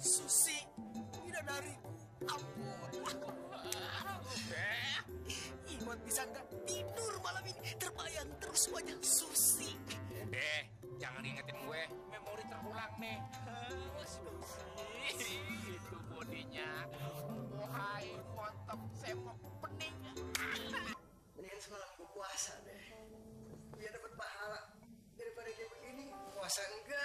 Susi, bidadariku, ampun. Eh, Iwan bisa nggak tidur malam ini, terbayang terus wajah Susi. Eh, jangan ingetin gue, memori terulang nih. Oh, Susi, itu bodinya. Wahai montong semok pening. Mendingan semalam gue puasa deh. Biar dapat pahala. Daripada kayak begini, puasa enggak.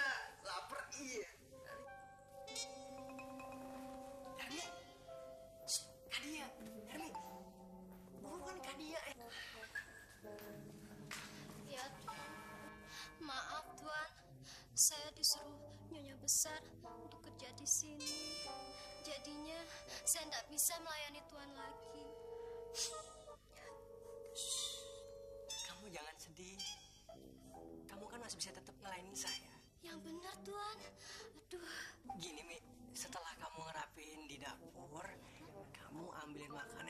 saya disuruh nyonya besar untuk kerja di sini. Jadinya saya tidak bisa melayani tuan lagi. Kamu jangan sedih. Kamu kan masih bisa tetap melayani saya. Yang benar tuan. Aduh. Gini Mi, setelah kamu ngerapin di dapur, kamu ambilin makan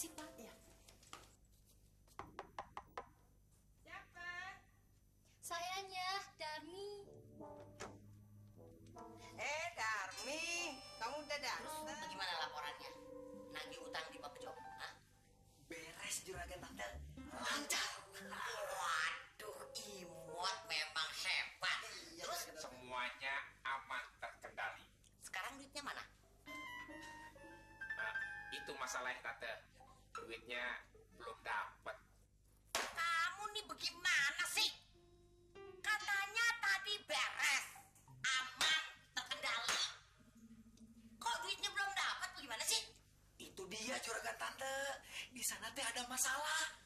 participar duitnya belum dapat. Kamu nih bagaimana sih? Katanya tadi beres, aman, terkendali. Kok duitnya belum dapat? Bagaimana sih? Itu dia juragan tante. Di sana teh ada masalah.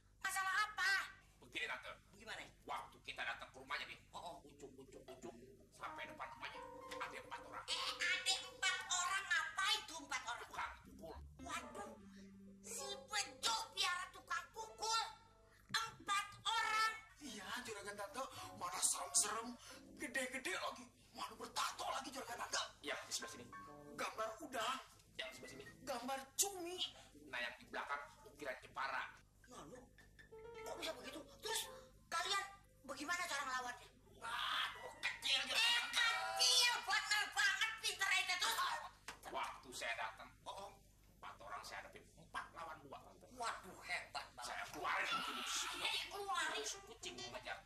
Pajak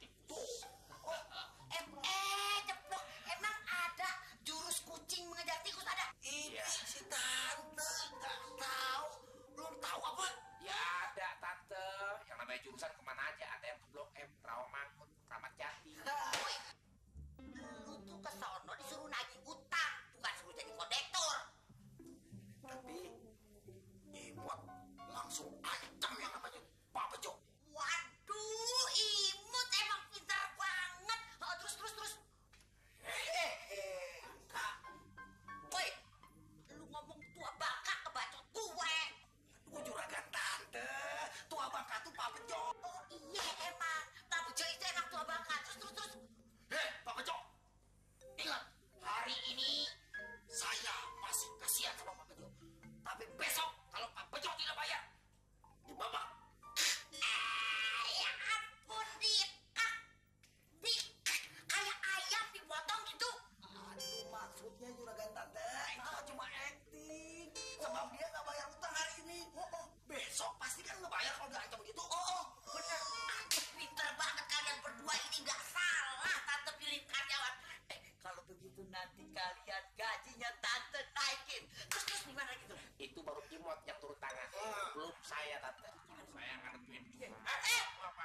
saya tante. Saya ngarepin eh eh apa?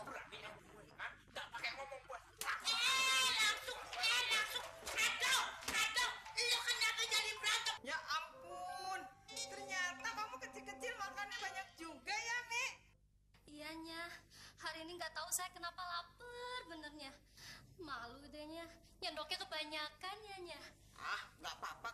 Berani ya? Nggak pakai ngomong buat eh langsung eh langsung. Kado kado lu iya kenapa jadi berantem. Ya ampun. Ternyata kamu kecil-kecil makannya banyak juga ya Mi. Iya nyah hari ini nggak tahu saya kenapa lapar benernya. Malu dehnya nyendoknya kebanyakan ya nyah ah nggak apa-apa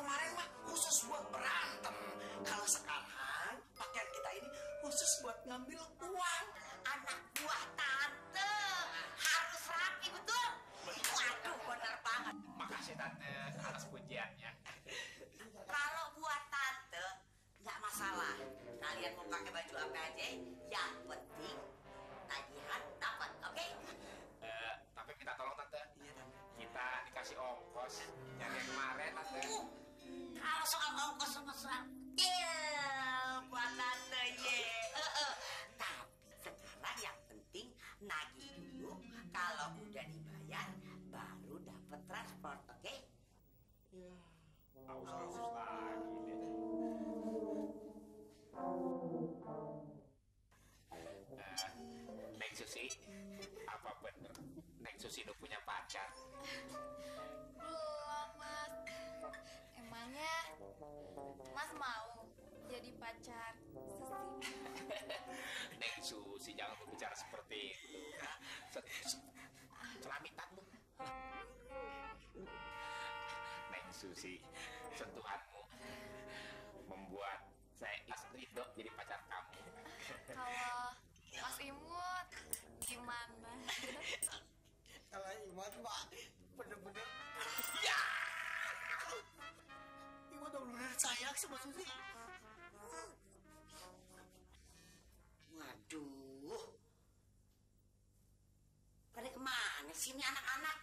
kemarin mah khusus buat berantem. Kalau sekarang pakaian kita ini khusus buat ngambil uang. Anak buah tante harus rapi betul. Waduh benar banget. Makasih tante atas pujiannya. Kalau buat tante nggak masalah. Kalian mau pakai baju apa aja, yang penting tagihan dapat, oke? Okay? Tapi minta tolong tante. Iya. Kita dikasih ongkos yang kemarin tante. Uh, kalau soal ongkos soal deal buat tante ye. Eh, eh. Tapi sekarang yang penting nagih dulu. Kalau udah dibayar, baru dapat transport, oke? Aus-aus lagi deh. Eh, Neng Susi, apa bener Neng Susi udah punya pacar? Pacar Susi? Neng Susi jangan berbicara seperti itu. Celamitan lu. Neng Susi, sentuhanmu membuat saya ikhlas ridho jadi pacar kamu. Kalau Mas Imut gimana? Kalau Iwan mah bener-bener Iwan udah bener sayang sama Susi. Anak-anak?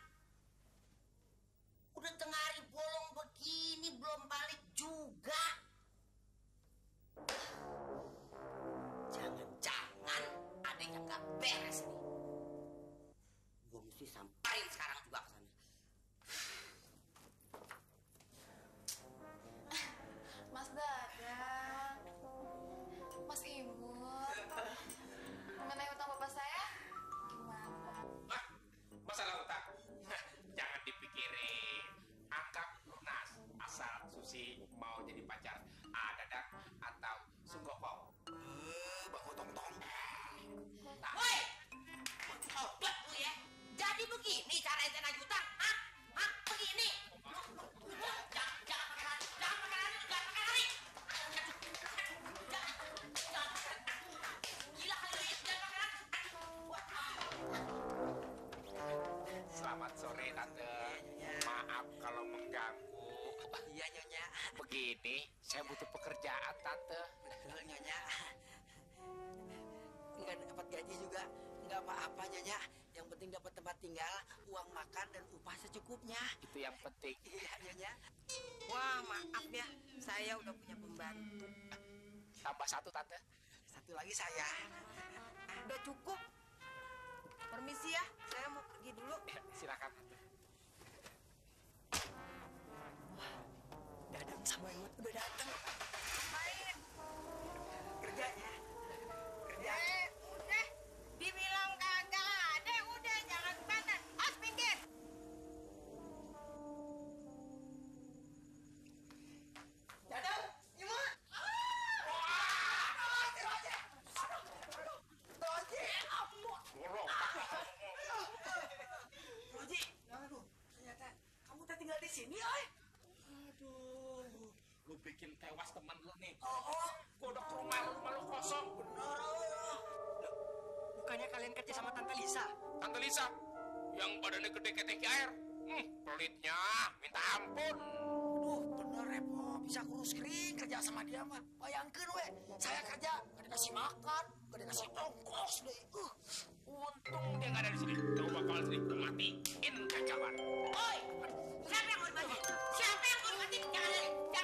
Iya Nyonya. Begini, saya butuh pekerjaan Tante. Betul Nyonya. Nggak dapat gaji juga nggak apa-apa Nyonya. Yang penting dapat tempat tinggal, uang makan dan upah secukupnya. Itu yang penting. Iya Nyonya. Wah, maaf ya. Saya udah punya pembantu. Tambah satu Tante. Satu lagi saya. Udah cukup. Permisi ya, saya mau pergi dulu. Ya, silakan Tante. Dadang sama Iwan udah bikin tewas teman lu nih. Oh, oh. kodok ke rumah lu malu kosong. Bener. Oh. bukannya kalian kerja sama tante Lisa? Tante Lisa yang badannya gede kayak teki air. Hmm, pelitnya minta ampun. Duh bener ya Bob bisa kurus kering kerja sama dia mah. Bayangkan weh saya kerja gak dikasih makan gak dikasih ongkos deh uh. untung dia gak ada di sini. Kau bakal sini matiin jajawan oi! Siapa yang mau mati siapa yang mau mati jangan.